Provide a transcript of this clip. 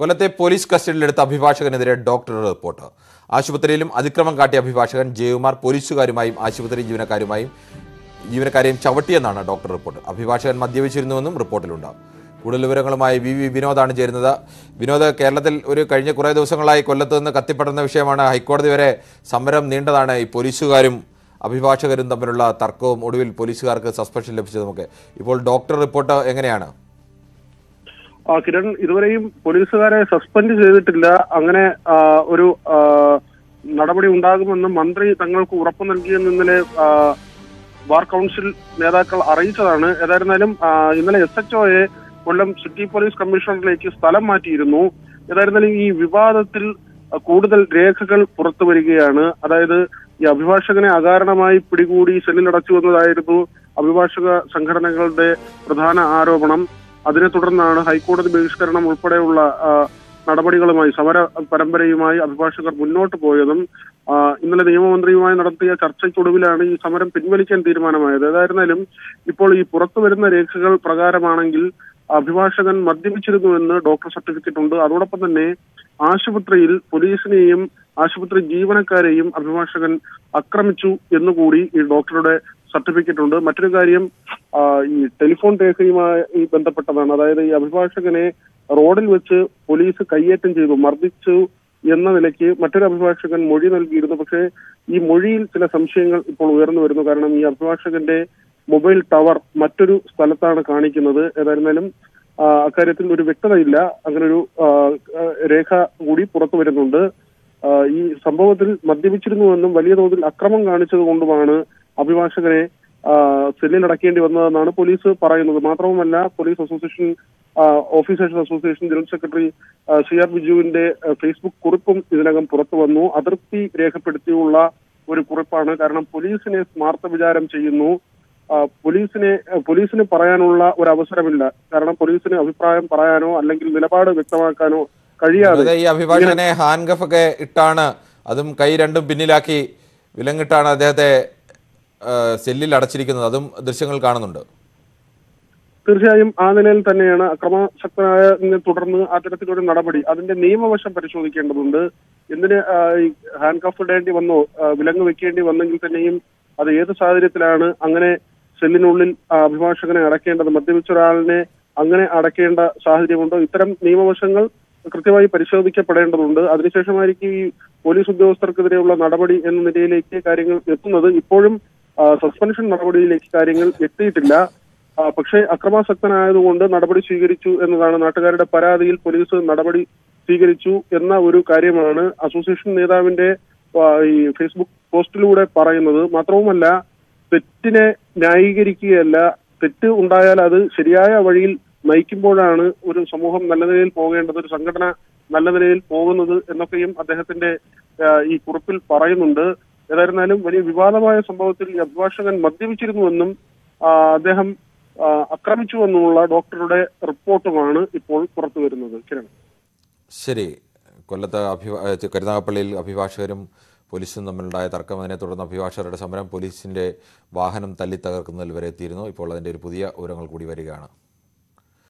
കൊല്ലത്തെ പോലീസ് കസ്റ്റഡിയിലെടുത്ത അഭിഭാഷകനെതിരെ ഡോക്ടറുടെ റിപ്പോർട്ട്. ആശുപത്രിയിലും അതിക്രമം കാട്ടിയ അഭിഭാഷകൻ ജയകുമാർ പോലീസുകാരുമായും ആശുപത്രി ജീവനക്കാരുമായും ജീവനക്കാരെയും ചവിട്ടിയെന്നാണ് ഡോക്ടർ റിപ്പോർട്ട്. അഭിഭാഷകൻ മദ്യപിച്ചിരുന്നുവെന്നും റിപ്പോർട്ടിലുണ്ട്. കൂടുതൽ വിവരങ്ങളുമായി വി വി വിനോദാണ് ചേരുന്നത്. വിനോദ് കേരളത്തിൽ ഒരു കഴിഞ്ഞ കുറേ ദിവസങ്ങളായി കൊല്ലത്ത് നിന്ന് കത്തിപ്പെടുന്ന വിഷയമാണ് ഹൈക്കോടതി വരെ സമരം നീണ്ടതാണ്. ഈ പോലീസുകാരും അഭിഭാഷകരും തമ്മിലുള്ള തർക്കവും ഒടുവിൽ പോലീസുകാർക്ക് സസ്പെൻഷൻ ലഭിച്ചതുമൊക്കെ. ഇപ്പോൾ ഡോക്ടർ റിപ്പോർട്ട് എങ്ങനെയാണ്? കിരൺ ഇതുവരെയും പോലീസുകാരെ സസ്പെൻഡ് ചെയ്തിട്ടില്ല. അങ്ങനെ ഒരു നടപടി ഉണ്ടാകുമെന്ന് മന്ത്രി തങ്ങൾക്ക് ഉറപ്പ് നൽകിയെന്ന് ഇന്നലെ ബാർ കൗൺസിൽ നേതാക്കൾ അറിയിച്ചതാണ്. ഏതായിരുന്നാലും ഇന്നലെ എസ് എച്ച് ഒയെ കൊല്ലം സിറ്റി പോലീസ് കമ്മീഷണറിലേക്ക് സ്ഥലം മാറ്റിയിരുന്നു. ഏതായിരുന്നാലും ഈ വിവാദത്തിൽ കൂടുതൽ രേഖകൾ പുറത്തു വരികയാണ്. അതായത് ഈ അഭിഭാഷകനെ അകാരണമായി പിടികൂടി സെല്ലിലടച്ചു എന്നതായിരുന്നു അഭിഭാഷക സംഘടനകളുടെ പ്രധാന ആരോപണം. അതിനെ തുടർന്നാണ് ഹൈക്കോടതി ബഹിഷ്കരണം ഉൾപ്പെടെയുള്ള നടപടികളുമായി സമര പരമ്പരയുമായി അഭിഭാഷകർ മുന്നോട്ട് പോയതും ഇന്നലെ നിയമമന്ത്രിയുമായി നടത്തിയ ചർച്ചയ്ക്കൊടുവിലാണ് ഈ സമരം പിൻവലിക്കാൻ തീരുമാനമായത്. ഏതായിരുന്നാലും ഇപ്പോൾ ഈ പുറത്തു വരുന്ന രേഖകൾ പ്രകാരമാണെങ്കിൽ അഭിഭാഷകൻ മദ്യപിച്ചിരുന്നുവെന്ന് ഡോക്ടർ സർട്ടിഫിക്കറ്റ് ഉണ്ട് അതോടൊപ്പം തന്നെ ആശുപത്രിയിൽ പോലീസിനെയും ആശുപത്രി ജീവനക്കാരെയും അഭിഭാഷകൻ ആക്രമിച്ചു എന്നുകൂടി ഈ ഡോക്ടറുടെ സർട്ടിഫിക്കറ്റ് ഉണ്ട്. മറ്റൊരു കാര്യം ഈ ടെലിഫോൺ രേഖയുമായി ബന്ധപ്പെട്ടതാണ്. അതായത് ഈ അഭിഭാഷകനെ റോഡിൽ വെച്ച് പോലീസ് കയ്യേറ്റം ചെയ്തു മർദ്ദിച്ചു എന്ന നിലയ്ക്ക് മറ്റൊരു അഭിഭാഷകൻ മൊഴി നൽകിയിരുന്നു. പക്ഷേ ഈ മൊഴിയിൽ ചില സംശയങ്ങൾ ഇപ്പോൾ ഉയർന്നു വരുന്നു. കാരണം ഈ അഭിഭാഷകന്റെ മൊബൈൽ ടവർ മറ്റൊരു സ്ഥലത്താണ് കാണിക്കുന്നത്. ഏതായിരുന്നാലും അക്കാര്യത്തിൽ ഒരു വ്യക്തതയില്ല. അങ്ങനെ ഒരു രേഖ കൂടി പുറത്തു വരുന്നുണ്ട്. ഈ സംഭവത്തിൽ മദ്യപിച്ചിരുന്നുവെന്നും വലിയ തോതിൽ അക്രമം കാണിച്ചത് കൊണ്ടുമാണ് അഭിഭാഷകനെ അടക്കേണ്ടി വന്നതെന്നാണ് പോലീസ് പറയുന്നത്. മാത്രവുമല്ല police association officers association general secretary C R ബിജുവിന്റെ Facebook കുറിപ്പും ഇതിനകം പുറത്തു വന്നു. അതൃപ്തി രേഖപ്പെടുത്തിയുള്ള ഒരു കുറിപ്പാണ്. കാരണം പോലീസിനെ സ്മാർത്ഥ വിചാരം ചെയ്യുന്നു. പോലീസിനെ പോലീസിന് പറയാനുള്ള ഒരു അവസരമില്ല. കാരണം പോലീസിന് അഭിപ്രായം പറയാനോ അല്ലെങ്കിൽ നിലപാട് വ്യക്തമാക്കാനോ കഴിയാതെ ഈ അഭിഭാഷകനെ ഹാൻഗഫ് ഒക്കെ ഇട്ടാണ് അതും കൈ രണ്ടും പിന്നിലാക്കി വിലങ്ങിട്ടാണ് അദ്ദേഹത്തെ സെല്ലിൽ അടച്ചിരിക്കുന്നത് അതും ദൃശ്യങ്ങൾ കാണുന്നുണ്ട്. തീർച്ചയായും ആ നിലയിൽ തന്നെയാണ് അക്രമശക്തനായ തുടർന്ന് അത്തരത്തിലൊരു നടപടി അതിന്റെ നിയമവശം പരിശോധിക്കേണ്ടതുണ്ട്. എന്തിന് ഹാൻഡ് കഫ് ഇടേണ്ടി വന്നോ വിലങ്ങ് വെക്കേണ്ടി വന്നെങ്കിൽ തന്നെയും അത് ഏത് സാഹചര്യത്തിലാണ് അങ്ങനെ സെല്ലിനുള്ളിൽ അഭിഭാഷകനെ അടക്കേണ്ടത് മദ്യപിച്ച ഒരാളിനെ അങ്ങനെ അടക്കേണ്ട സാഹചര്യമുണ്ടോ? ഇത്തരം നിയമവശങ്ങൾ കൃത്യമായി പരിശോധിക്കപ്പെടേണ്ടതുണ്ട്. അതിനുശേഷമായിരിക്കും ഈ പോലീസ് ഉദ്യോഗസ്ഥർക്കെതിരെയുള്ള നടപടി എന്ന നിലയിലേക്ക് കാര്യങ്ങൾ എത്തുന്നത്. ഇപ്പോഴും സസ്പെൻഷൻ നടപടിയിലേക്ക് കാര്യങ്ങൾ എത്തിയിട്ടില്ല. പക്ഷേ അക്രമാസക്തനായതുകൊണ്ട് നടപടി സ്വീകരിച്ചു എന്നതാണ് നാട്ടുകാരുടെ പരാതിയിൽ പോലീസ് നടപടി സ്വീകരിച്ചു എന്ന ഒരു കാര്യമാണ് അസോസിയേഷൻ നേതാവിന്റെ ഈ ഫേസ്ബുക്ക് പോസ്റ്റിലൂടെ പറയുന്നത്. മാത്രവുമല്ല തെറ്റിനെ ന്യായീകരിക്കുകയല്ല. തെറ്റ് ഉണ്ടായാൽ അത് ശരിയായ വഴിയിൽ നയിക്കുമ്പോഴാണ് ഒരു സമൂഹം നല്ല നിലയിൽ പോകേണ്ടത് ഒരു സംഘടന നല്ല നിലയിൽ പോകുന്നത് എന്നൊക്കെയും അദ്ദേഹത്തിന്റെ ഈ കുറിപ്പിൽ പറയുന്നുണ്ട്. ഏതായിരുന്നാലും വലിയ വിവാദമായ സംഭവത്തിൽ ഈ അഭിഭാഷകൻ മദ്യപിച്ചിരുന്നുവെന്നും അദ്ദേഹം ആക്രമിച്ചുവെന്നുമുള്ള ഡോക്ടറുടെ റിപ്പോർട്ടുമാണ് ഇപ്പോൾ പുറത്തു വരുന്നത് കിരൺ. ശരി. കൊല്ലത്ത് അഭിഭാ കരുനാഗപ്പള്ളിയിൽ അഭിഭാഷകരും പോലീസും തമ്മിലുണ്ടായ തർക്കം. അതിനെ തുടർന്ന് അഭിഭാഷകരുടെ സമരം പോലീസിന്റെ വാഹനം തല്ലി തകർക്കുന്നതിൽ വരെ എത്തിയിരുന്നു. ഇപ്പോൾ അതിന്റെ ഒരു പുതിയ വിവരങ്ങൾ കൂടി വരികയാണ്.